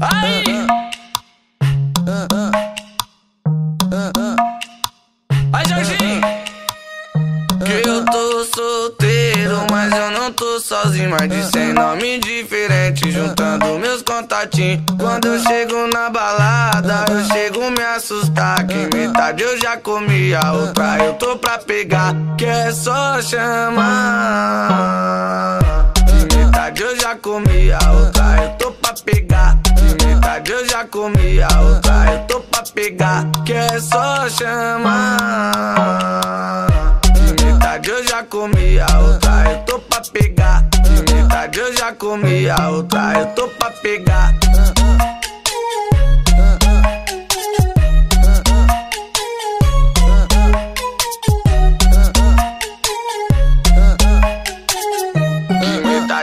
Aí, Jorginho! Que eu tô solteiro, mas eu não tô sozinho. Mais de cem nomes diferentes, juntando meus contatinhos. Quando eu chego na balada, eu chego me assustar. Que metade eu já comi, a outra eu tô pra pegar. Que é só chamar. De metade eu já comi, a outra comi, a outra eu tô pra pegar. Que é só chamar. De metade eu já comi, a outra eu tô pra pegar. De metade eu já comi, a outra eu tô pra pegar.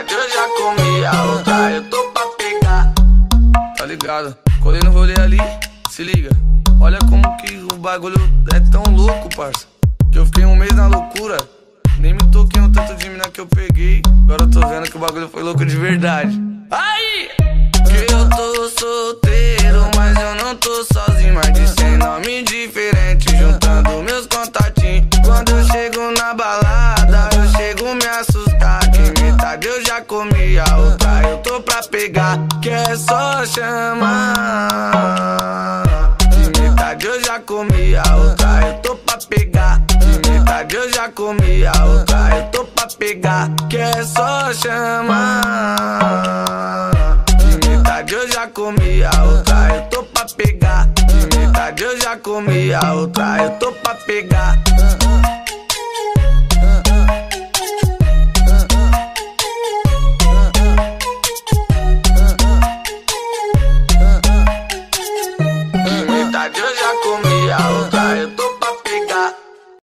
Eu já comi, a outra eu tô pra pegar. Tá ligado? Colei no rolê ali, se liga. Olha como que o bagulho é tão louco, parça. Que eu fiquei um mês na loucura. Nem me toquei no tanto de mina que eu peguei. Agora eu tô vendo que o bagulho foi louco de verdade. Aí! Que eu tô solteiro, mas eu não tô sozinho. Mais de cem nomes diferentes, juntando meus contatinhos. Quando eu chego na balada, eu chego me assustar. Que metade eu já comi, a outra eu tô pra pegar. Que é só chamar. Outra eu tô pra pegar. De metade eu já comi, a outra eu tô pra pegar. Que é só chamar. De metade eu já comi, a outra eu tô pra pegar. De metade eu já comi, a outra eu tô pra pegar. De